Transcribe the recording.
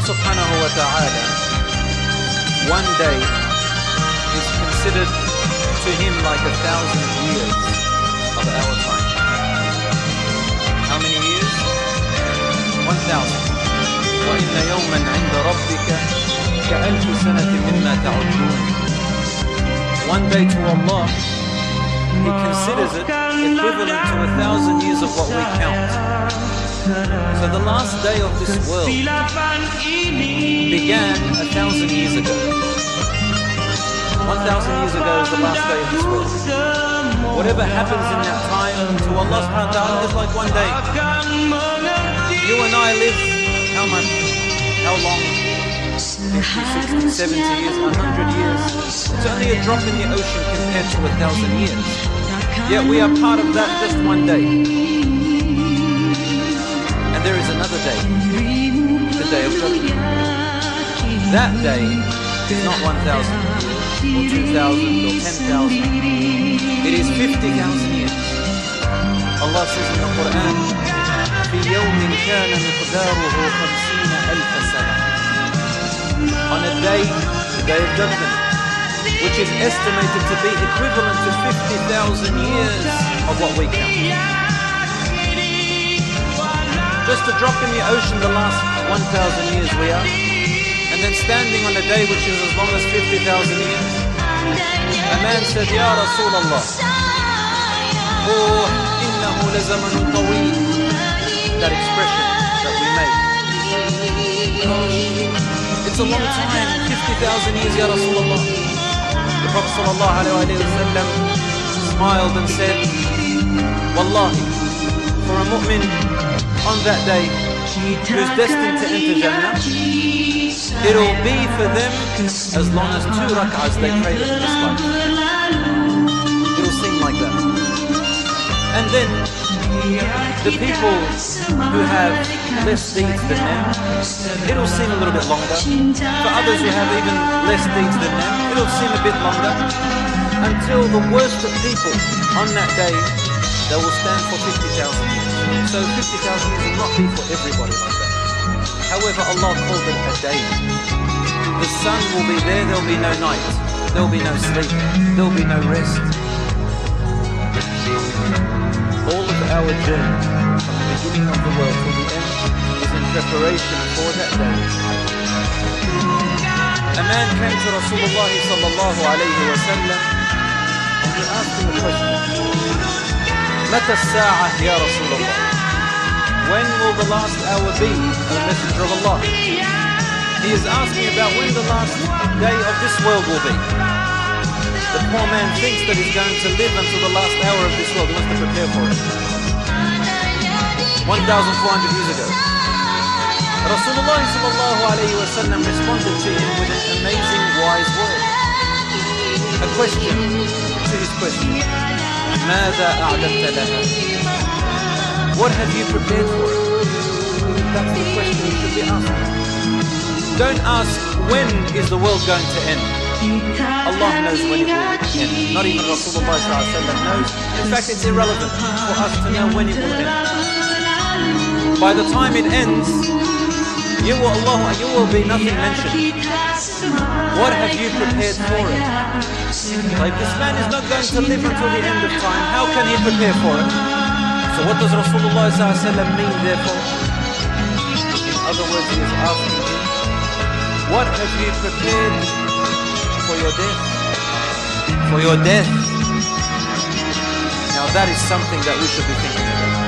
Allah subhanahu wa ta'ala, one day is considered to him like a thousand years of our time. How many years? One thousand. وإن يوما عند ربك كألف سنة مما تعدون. One day to Allah, He considers it equivalent to a thousand years of what we count. So the last day of this world began a thousand years ago. One thousand years ago is the last day of this world. Whatever happens in that time to Allah subhanahu wa ta'ala is like one day. You and I live how much? How long? 50, 60, 70 years, 100 years. It's only a drop in the ocean compared to a thousand years. Yet we are part of that just one day. And there is another day, the day of judgment. That day is not 1,000 or 2,000 or 10,000. It is 50,000 years. Allah says in the Quran, في يوم كان مقداره خمسين ألف سنة. On a day, the day of judgment, which is estimated to be equivalent to 50,000 years of what we count. Just a drop in the ocean the last 1,000 years we are. And then standing on a day which is as long as 50,000 years. A man said, Ya Rasulullah, oh, innahu lazamanun taweel. That expression that we make. It's a long time, 50,000 years, Ya Rasulullah. The Prophet sallallahu alayhi wa smiled and said, Wallahi, for a mu'min, on that day who's destined to enter Jannah, it'll be for them as long as two rak'ahs they pray in this life. It'll seem like that. And then the people who have less deeds than them, it'll seem a little bit longer. For others who have even less deeds than them, it'll seem a bit longer. Until the worst of people on that day, they will stand for 50,000 years. So 50,000 years will not be for everybody like that. However, Allah called it a day. The sun will be there, there'll be no night. There'll be no sleep. There'll be no rest. All of our journey from the beginning of the world to the end is in preparation for that day. A man came to Rasulullah sallallahu alayhi wa sallam and he asked him a question. متى الساعة يا رسول الله? When will the last hour be, O Messenger of Allah? He is asking about when the last day of this world will be. The poor man thinks that he's going to live until the last hour of this world. He wants to prepare for it. 1,400 years ago. Rasulullah sallallahu alayhi wa sallam responded to him with an amazing wise word. A question to his question. ماذا أعددت لها? What have you prepared for it? That's the question you should be asking. Don't ask when is the world going to end. Allah knows when it will end. Not even Rasulullah knows. In fact, it's irrelevant for us to know when it will end. By the time it ends, you will, Allah, you will be nothing mentioned. What have you prepared for it? Like this man is not going to live until the end of time. How can he prepare for it? So what does Rasulullah mean therefore? In other words, he is asking you, what have you prepared for your death? For your death. Now that is something that we should be thinking about.